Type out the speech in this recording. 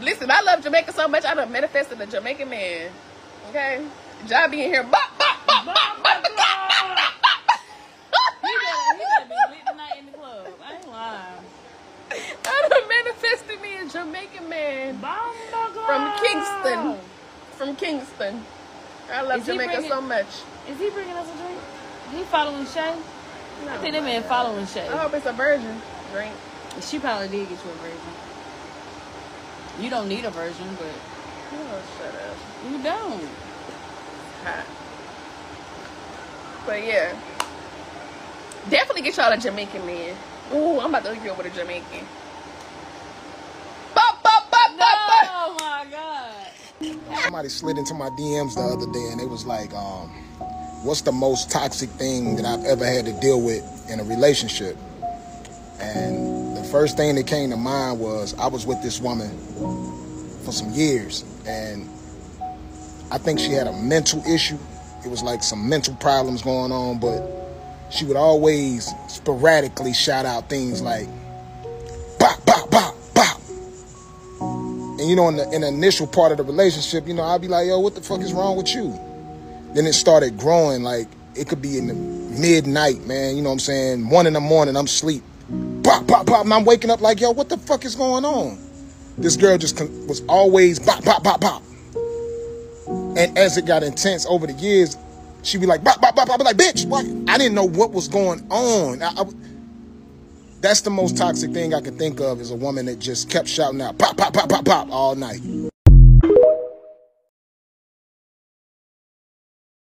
Listen, I love Jamaica so much, I done manifested a Jamaican man. Okay? Job in here. Bop, bop, bop, bop. He better, be lit tonight in the club. I ain't lying. I done manifested me a Jamaican man. Bop. From Kingston. From Kingston. I love Jamaica bringing, so much. Is he bringing us a drink? He following Shay? No, I think that man God. following Shay. I hope it's a virgin drink. She probably did get you a virgin. You don't need a version, but Oh, shut up. you don't. Hot. But yeah. Definitely get y'all a Jamaican man. Ooh, I'm about to hook you up with a Jamaican. Bop, bop, bop, bop, bop. Oh my god. Somebody slid into my DMs the other day and it was like, um, what's the most toxic thing that I've ever had to deal with in a relationship? And the first thing that came to mind was I was with this woman for some years and I think she had a mental issue. It was like some mental problems going on, but she would always sporadically shout out things like bop, bop, bop, bop. And you know, in the, in the initial part of the relationship, you know, I'd be like, yo, what the fuck is wrong with you? Then it started growing. Like, it could be in the midnight, man. You know what I'm saying? One in the morning, I'm asleep. Pop, pop, pop. And I'm waking up like, yo, what the fuck is going on? This girl just con- was always pop, pop, pop, pop. And as it got intense over the years, she'd be like, bop, bop, bop. I'd be like, bitch, what? I didn't know what was going on. I, I, that's the most toxic thing I could think of is a woman that just kept shouting out pop, pop, pop, pop, pop all night.